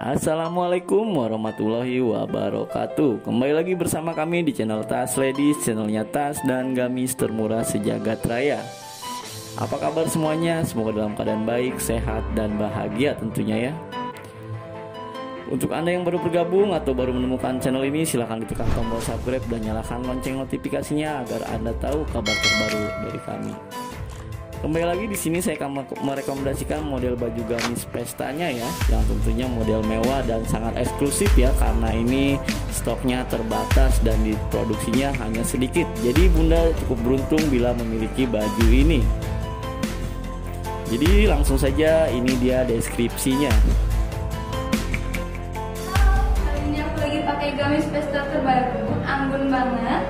Assalamualaikum warahmatullahi wabarakatuh. Kembali lagi bersama kami di channel Tas Ladies Channelnya Tas dan Gamis termurah sejagat raya. Apa kabar semuanya? Semoga dalam keadaan baik, sehat, dan bahagia tentunya ya. Untuk anda yang baru bergabung atau baru menemukan channel ini Silahkan ditekan tombol subscribe dan nyalakan lonceng notifikasinya Agar anda tahu kabar terbaru dari kami Kembali lagi di sini saya akan merekomendasikan model baju gamis pestanya ya, yang tentunya model mewah dan sangat eksklusif ya karena ini stoknya terbatas dan diproduksinya hanya sedikit. Jadi Bunda cukup beruntung bila memiliki baju ini. Jadi langsung saja ini dia deskripsinya. Halo, ini aku lagi pakai gamis pesta terbaru, anggun banget.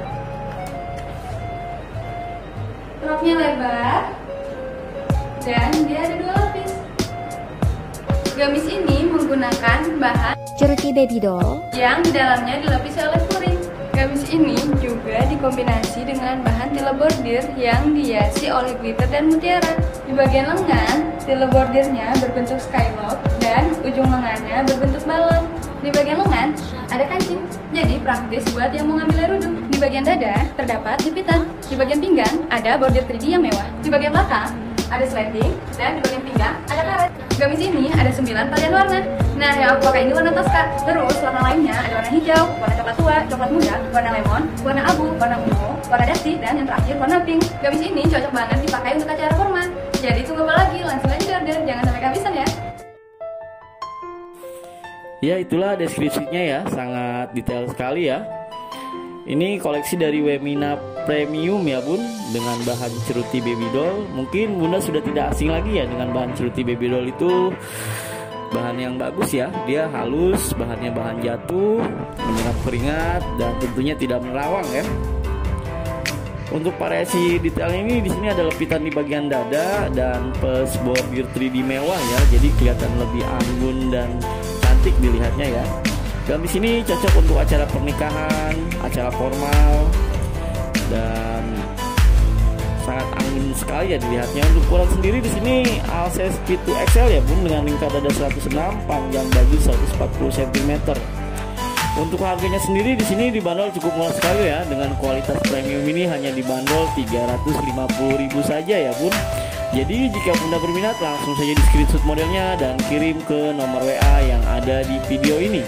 Roknya lebar, dan dia ada dua lapis. Gamis ini menggunakan bahan Curuti baby doll yang di dalamnya dilapisi oleh puring. Gamis ini juga dikombinasi dengan bahan tile bordir yang dihiasi oleh glitter dan mutiara. Di bagian lengan, tile bordirnya berbentuk skylock dan ujung lengannya berbentuk balon. Di bagian lengan ada kancing, jadi praktis buat yang mau ngambil wudhu. Di bagian dada terdapat jepitan. Di bagian pinggang ada bordir 3D yang mewah. Di bagian belakang ada sleting, dan di bagian pinggang ada karet. Gamis ini ada 9 varian warna. Nah, yang aku pakai ini warna toska. Terus warna lainnya ada warna hijau, warna coklat tua, coklat muda, warna lemon, warna abu, warna ungu, warna dusty, dan yang terakhir warna pink. Gamis ini cocok banget dipakai untuk acara formal. Jadi tunggu apa lagi? Langsung aja order, jangan sampai kehabisan ya. Ya itulah deskripsinya ya, sangat detail sekali ya. Ini koleksi dari Wemina Premium ya bun Dengan bahan ceruti baby doll. Mungkin bunda sudah tidak asing lagi ya Dengan bahan ceruti baby doll itu. Bahan yang bagus ya. Dia halus, bahannya bahan jatuh Menyerap keringat Dan tentunya tidak merawang ya untuk variasi detail ini di sini ada lepitan di bagian dada dan plus bordir 3D mewah ya, jadi kelihatan lebih anggun dan cantik dilihatnya ya. Gamis ini cocok untuk acara pernikahan, acara formal, dan sangat angin sekali ya dilihatnya. Untuk ukuran sendiri di sini ALCS P2 XL ya bun dengan lingkar dada 106, panjang baju 140 cm. Untuk harganya sendiri di sini dibanderol cukup murah sekali ya dengan kualitas premium ini hanya dibanderol 350.000 saja ya bun. Jadi jika bunda berminat langsung saja di screenshot modelnya dan kirim ke nomor WA yang ada di video ini.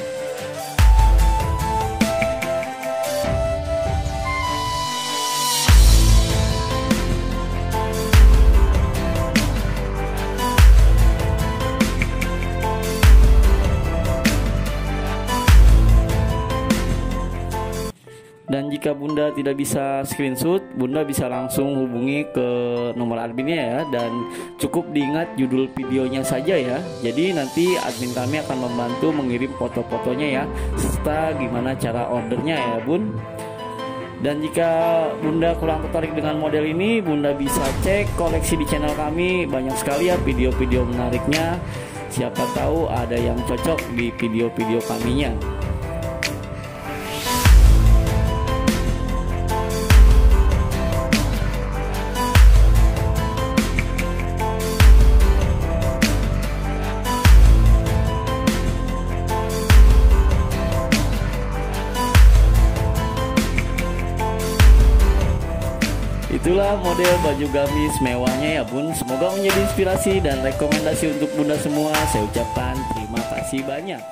Dan jika Bunda tidak bisa screenshot, Bunda bisa langsung hubungi ke nomor adminnya ya dan cukup diingat judul videonya saja ya. Jadi nanti admin kami akan membantu mengirim foto-fotonya ya serta gimana cara ordernya ya, Bun. Dan jika Bunda kurang tertarik dengan model ini, Bunda bisa cek koleksi di channel kami banyak sekali ya video-video menariknya. Siapa tahu ada yang cocok di video-video kaminya. Itulah model baju gamis mewahnya ya bun. Semoga menjadi inspirasi dan rekomendasi untuk bunda semua. Saya ucapkan terima kasih banyak